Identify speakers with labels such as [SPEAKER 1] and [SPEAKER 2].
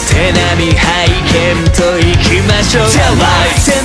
[SPEAKER 1] 手並み拝見といきましょう。